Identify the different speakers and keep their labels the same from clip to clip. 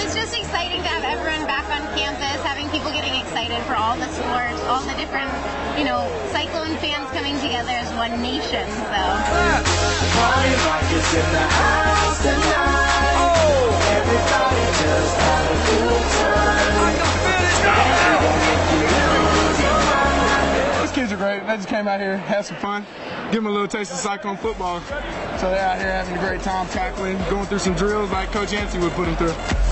Speaker 1: It's just exciting to have everyone back on campus, having people getting excited for all the sports, all the different, you know, Cyclone fans coming together as one nation, so.
Speaker 2: Just came out here, had some fun, give them a little taste of Cyclone football. So they're out here having a great time tackling, going through some drills like Coach Yancy would put them through.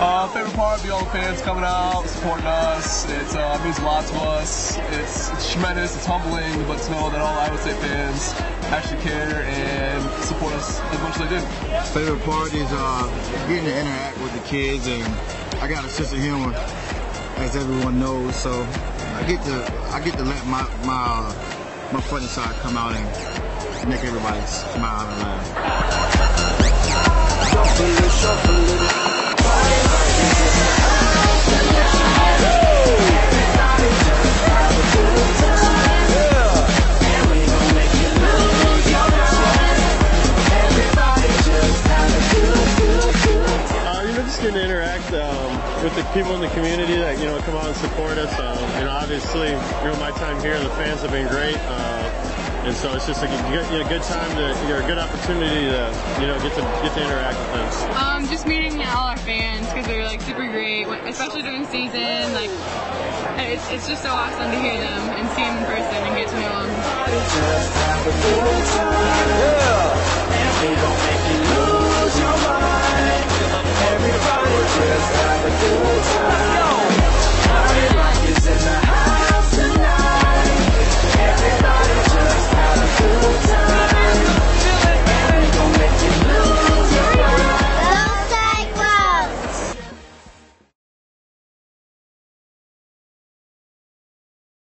Speaker 2: Uh, favorite part, the old fans coming out, supporting us. It uh, means a lot to us. It's, it's tremendous, it's humbling, but to know that all Iowa State fans actually care and support us as much as they do.
Speaker 3: favorite part is uh, getting to interact with the kids, and I got a sense of humor, as everyone knows. So I get to I get to let my my uh, my funny side come out and make everybody smile and laugh.
Speaker 4: Interact um, with the people in the community that you know come out and support us. Um, know, obviously, you know, my time here, the fans have been great, uh, and so it's just a good, you know, good time to, you know, a good opportunity to, you know, get to get to interact with them.
Speaker 5: Um, just meeting all our fans because they're like super great, especially during season. Like, it's, it's just so awesome to hear them and see them in person and get to know them.